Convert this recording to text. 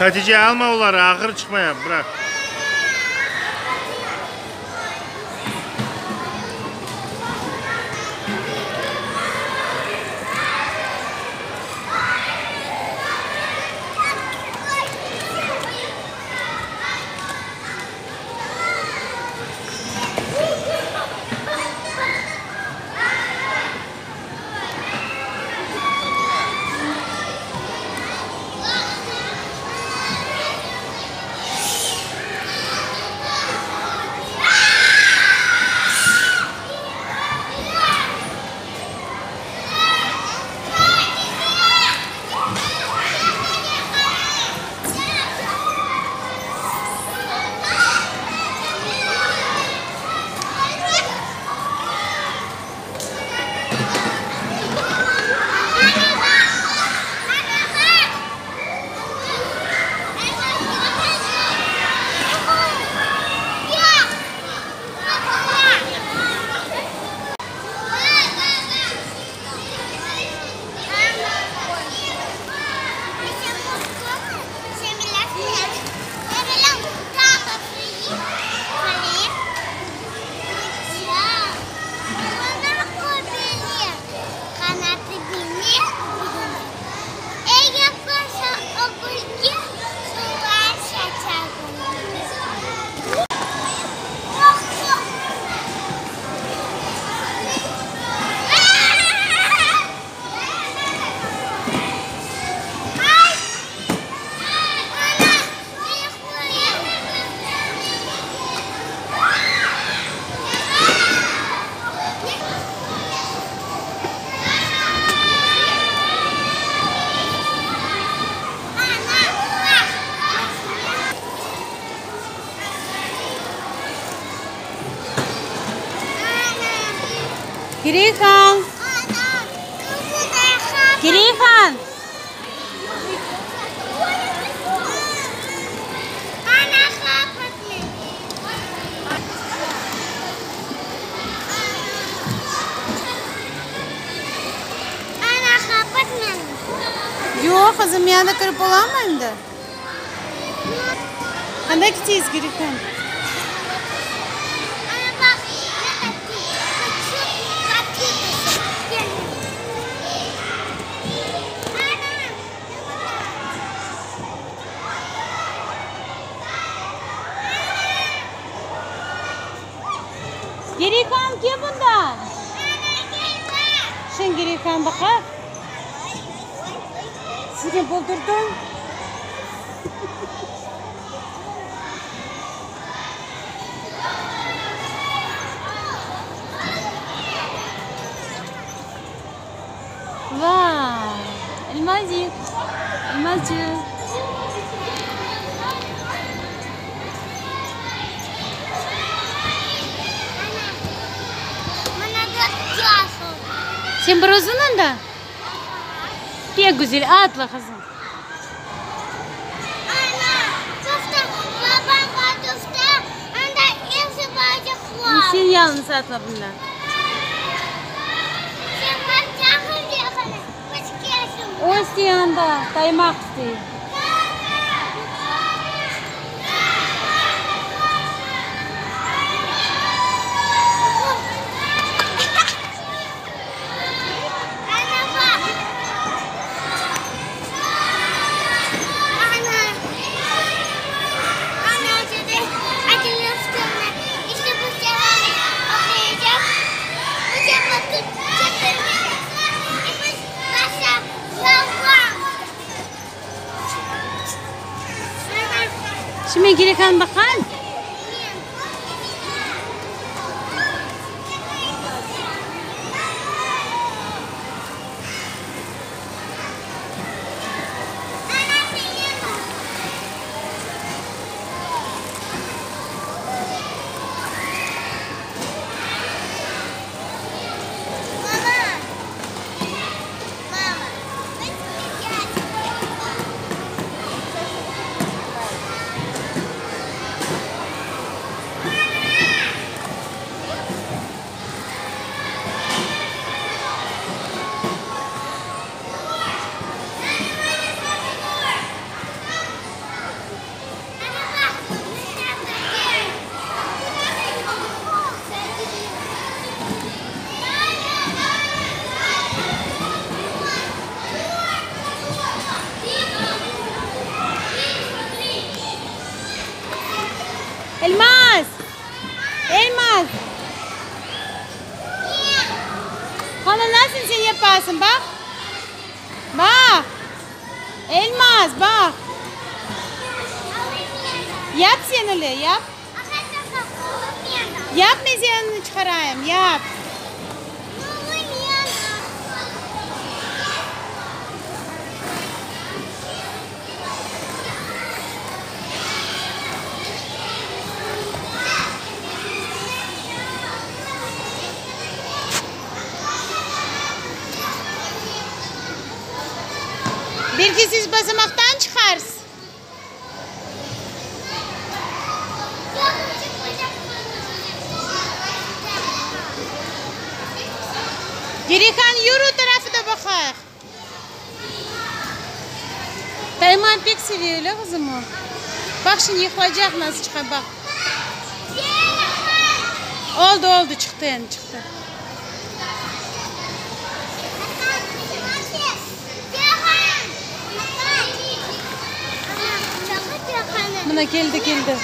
Hatice alma onları ahır çıkmaya bırak. Kirihan! Kirihan! Yo'q, qizim, yana kirib bo'laman endi. Qanday kichkis Kirihan? Girihan kim bundan? Sen Girihan bakar. Seni buldurdum. Vay, elmacık, elmacık. Сен бір uzunun da. Ne güzel atla kızım. Sen yalnız atla bundan. Sen bak yakın yakın. Hoş Ana. Oğlum nasıl şey yaparsın bak. Bak. Elmas bak. Yap sen öyle yap. Yapma sen onu çıkarayım yap. Bir ki siz basamaktan. Gerikan yürü tarafı da bakar. Dayıman pek seviyor öyle kızım o. Bak şimdi yıkılacak nasıl çıkar bak. Oldu oldu çıktı yani çıktı. Buna geldi geldi.